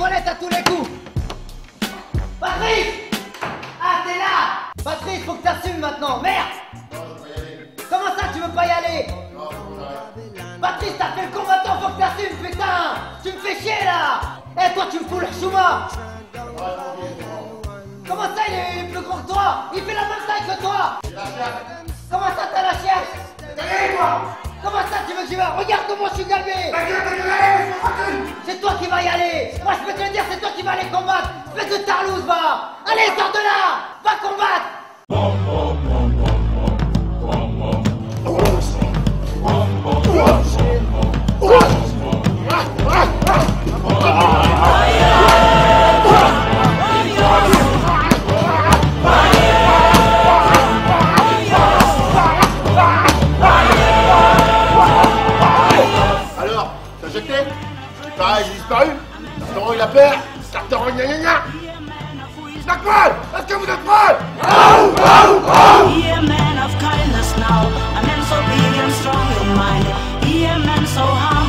toilettes à tous les coups. Patrice Ah, t'es là. Patrice, faut que t'assumes maintenant, merde. Comment ça, tu veux pas y aller? Patrice, t'as fait le combattant, faut que t'assumes, putain. Tu me fais chier, là. Eh, toi, tu me fous le chouma. Comment ça, il est, il est plus grand que toi? Il fait la même taille que toi. Comment ça, t'as la chienne Comment ça, tu veux que j'y vais Regarde comment je suis galbé C'est toi qui vas y aller Je peux te le dire, c'est toi qui vas aller combattre. Fais de tarlouse, va. Allez, sors de là. Va combattre. Alors, t'as jeté? Pareil, j'ai disparu Tartaron, il a peur. Tartaron, gna gna gna. Snackball Est-ce que vous êtes prêts? Kindness now, a man so hard.